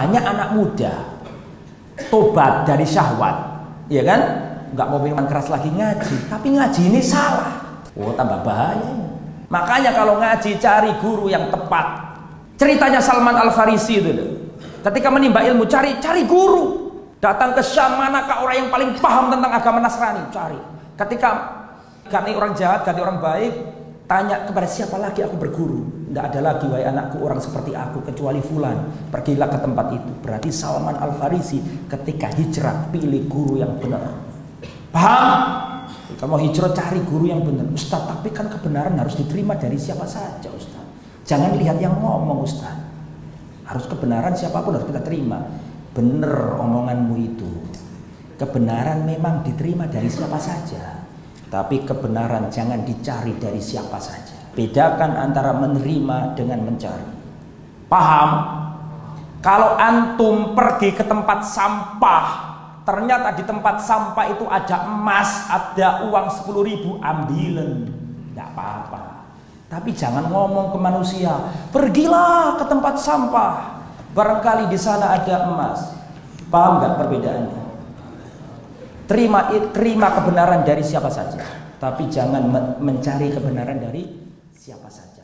Banyak anak muda tobat dari syahwat, ya kan? Nggak mau minuman keras lagi ngaji, tapi ngaji ini salah. Oh, tambah bahaya. Makanya kalau ngaji cari guru yang tepat. Ceritanya Salman Al Farisi itu. Ketika menimba ilmu cari cari guru. Datang ke Syam manakah orang yang paling paham tentang agama Nasrani? Cari. Ketika ganti orang jahat, ganti orang baik, tanya kepada siapa lagi aku berguru. Tidak ada lagi wahai anakku orang seperti aku kecuali fulan. Pergilah ke tempat itu. Berarti Salman Al Farisi ketika hijrah pilih guru yang benar. Paham? Kalau mau hijrah cari guru yang benar. Ustaz, tapi kan kebenaran harus diterima dari siapa saja Ustaz. Jangan lihat yang ngomong Ustaz. Harus kebenaran siapa pun harus kita terima. Benar omonganmu itu. Kebenaran memang diterima dari siapa saja. Tapi kebenaran jangan dicari dari siapa saja. Bedakan antara menerima dengan mencari. Paham? Kalau antum pergi ke tempat sampah, ternyata di tempat sampah itu ada emas, ada uang 10 ribu, ambilen. Tidak apa-apa. Tapi jangan ngomong ke manusia, pergilah ke tempat sampah, Barangkali di sana ada emas. Paham nggak perbedaannya? Terima terima kebenaran dari siapa saja, tapi jangan mencari kebenaran dari siapa saja.